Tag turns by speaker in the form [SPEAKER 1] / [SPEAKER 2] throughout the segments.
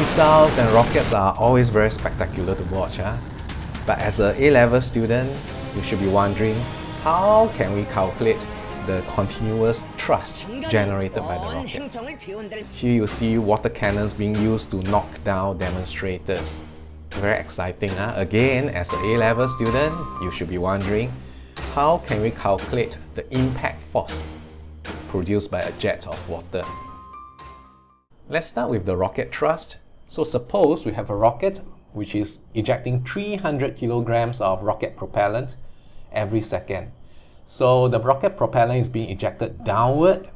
[SPEAKER 1] Missiles and rockets are always very spectacular to watch, huh? but as a A-level student, you should be wondering, how can we calculate the continuous thrust generated by the rocket? Here you see water cannons being used to knock down demonstrators. Very exciting, huh? Again, as an A-level student, you should be wondering, how can we calculate the impact force produced by a jet of water? Let's start with the rocket thrust. So suppose we have a rocket which is ejecting 300 kilograms of rocket propellant every second. So the rocket propellant is being ejected downward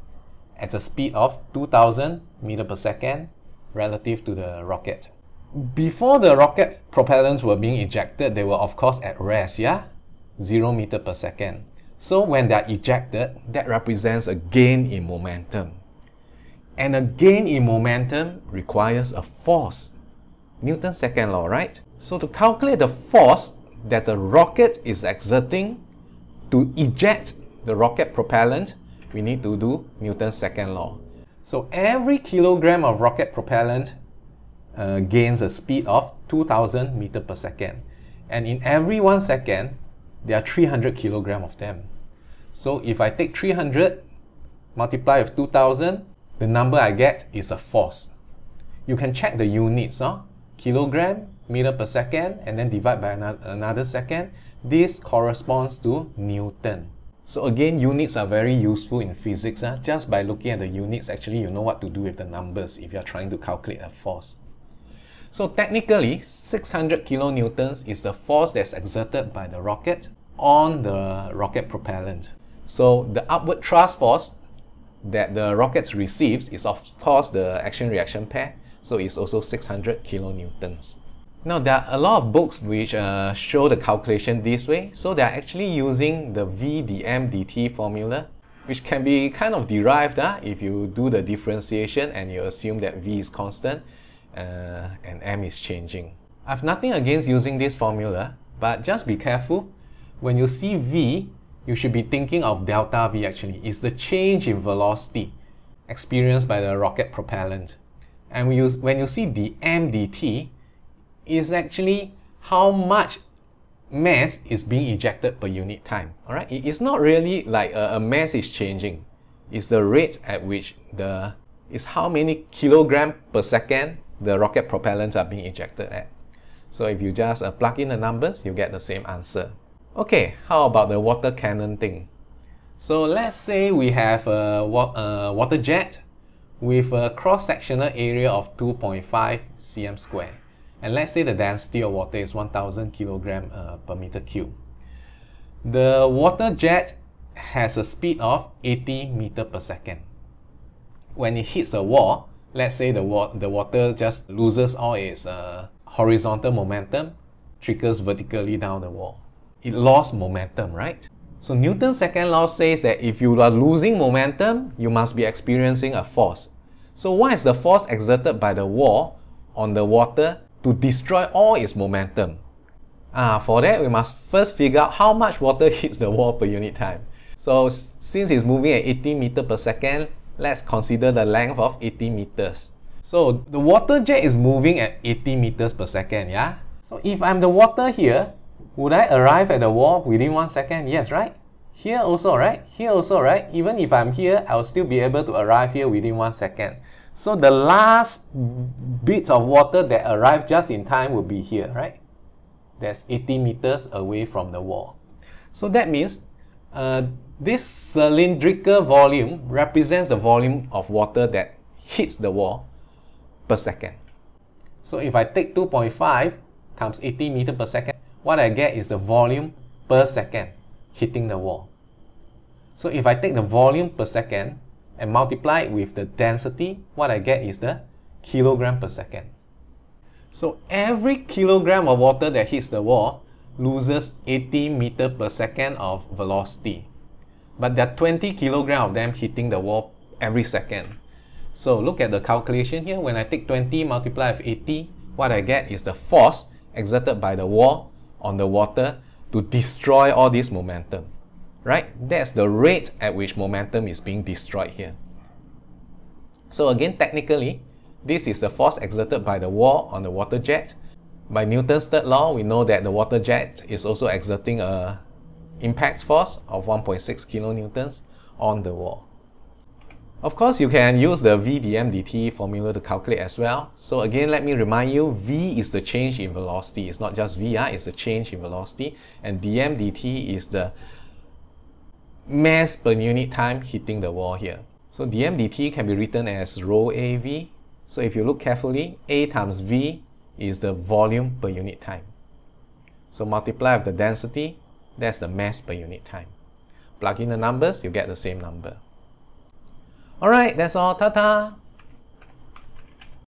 [SPEAKER 1] at a speed of 2000 meter per second relative to the rocket. Before the rocket propellants were being ejected, they were of course at rest, yeah? 0 meter per second. So when they are ejected, that represents a gain in momentum. And a gain in momentum requires a force. Newton's second law, right? So to calculate the force that the rocket is exerting to eject the rocket propellant, we need to do Newton's second law. So every kilogram of rocket propellant uh, gains a speed of 2000 meter per second. And in every one second, there are 300 kilogram of them. So if I take 300, multiply with 2000, the number I get is a force. You can check the units, huh? kilogram, meter per second, and then divide by another second. This corresponds to Newton. So again, units are very useful in physics. Huh? Just by looking at the units, actually you know what to do with the numbers if you're trying to calculate a force. So technically, 600 kilonewtons is the force that's exerted by the rocket on the rocket propellant. So the upward thrust force that the rocket receives is of course the action-reaction pair, so it's also 600 kilonewtons. Now there are a lot of books which uh, show the calculation this way, so they're actually using the V dm dt formula, which can be kind of derived uh, if you do the differentiation and you assume that V is constant uh, and m is changing. I've nothing against using this formula, but just be careful. When you see V, you should be thinking of delta V actually. is the change in velocity experienced by the rocket propellant. And when you, when you see the m dt, is actually how much mass is being ejected per unit time. Alright, it's not really like a, a mass is changing. It's the rate at which the is how many kilogram per second the rocket propellants are being ejected at. So if you just uh, plug in the numbers, you get the same answer. Okay, how about the water cannon thing? So let's say we have a, wa a water jet with a cross-sectional area of 2.5 cm square. And let's say the density of water is 1000 kilogram uh, per meter cube. The water jet has a speed of 80 meter per second. When it hits a wall, let's say the, wa the water just loses all its uh, horizontal momentum, trickles vertically down the wall it lost momentum, right? So Newton's second law says that if you are losing momentum, you must be experiencing a force. So what is the force exerted by the wall on the water to destroy all its momentum? Ah, for that, we must first figure out how much water hits the wall per unit time. So since it's moving at 80 meters per second, let's consider the length of 80 meters. So the water jet is moving at 80 meters per second, yeah? So if I'm the water here, would I arrive at the wall within one second? Yes, right? Here also, right? Here also, right? Even if I'm here, I'll still be able to arrive here within one second. So the last bit of water that arrived just in time will be here, right? That's 80 meters away from the wall. So that means uh, this cylindrical volume represents the volume of water that hits the wall per second. So if I take 2.5 times 80 meter per second, what I get is the volume per second hitting the wall. So if I take the volume per second and multiply it with the density, what I get is the kilogram per second. So every kilogram of water that hits the wall loses 80 meter per second of velocity. But there are 20 kilogram of them hitting the wall every second. So look at the calculation here. When I take 20 multiply with 80, what I get is the force exerted by the wall on the water to destroy all this momentum. Right? That's the rate at which momentum is being destroyed here. So again, technically, This is the force exerted by the wall on the water jet. By Newton's third law, we know that the water jet is also exerting a impact force of 1.6 kilonewtons on the wall. Of course, you can use the V dm dt formula to calculate as well. So again, let me remind you, V is the change in velocity. It's not just V, uh, it's the change in velocity. And dm dt is the mass per unit time hitting the wall here. So dm dt can be written as rho av. So if you look carefully, A times V is the volume per unit time. So multiply with the density, that's the mass per unit time. Plug in the numbers, you get the same number. Alright, that's all. Ta-ta!